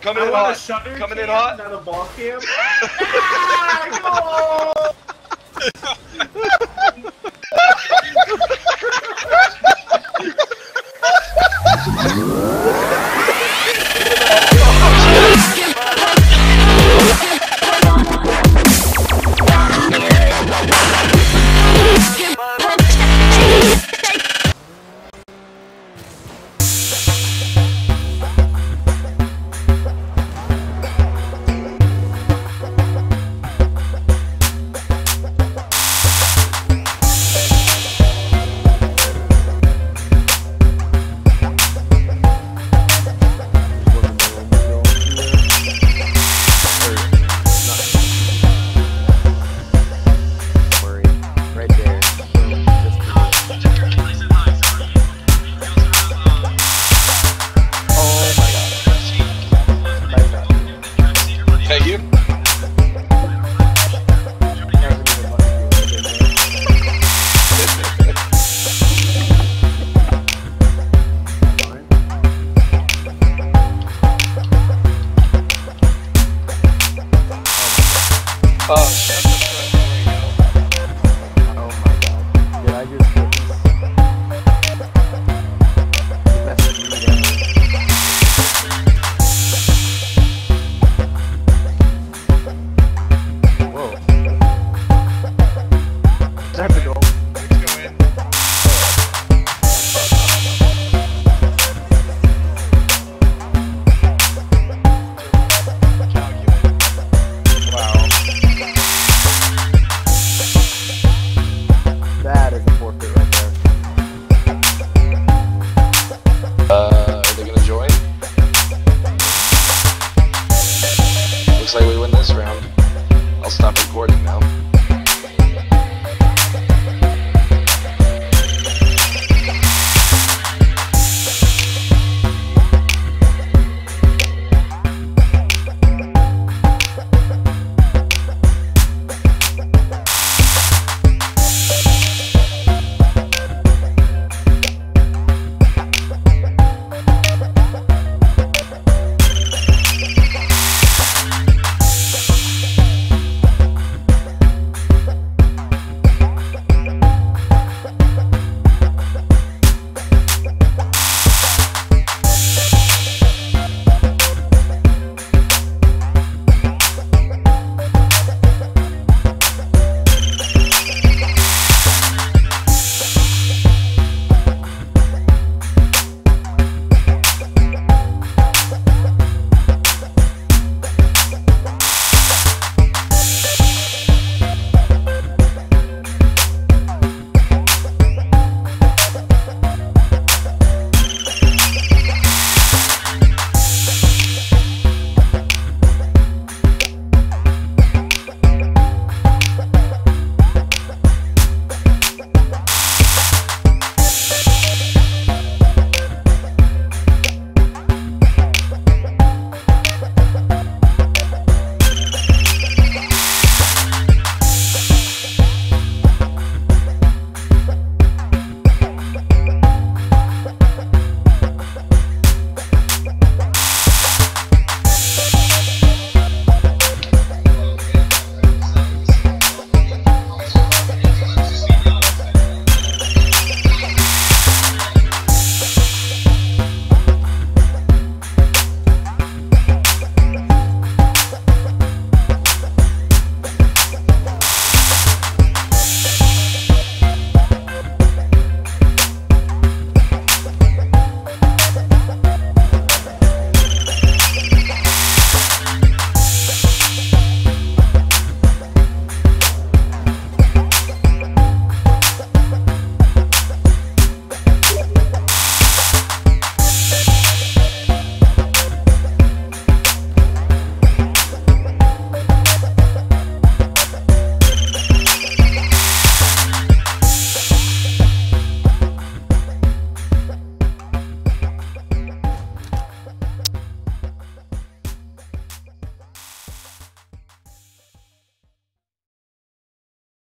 Coming I in hot. Coming in hot. Not a ball cam. ah,